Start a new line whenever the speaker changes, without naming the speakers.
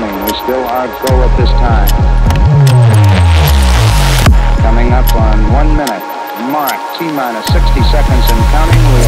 Browning, who still our go at this time. Coming up on one minute, mark T minus 60 seconds and counting.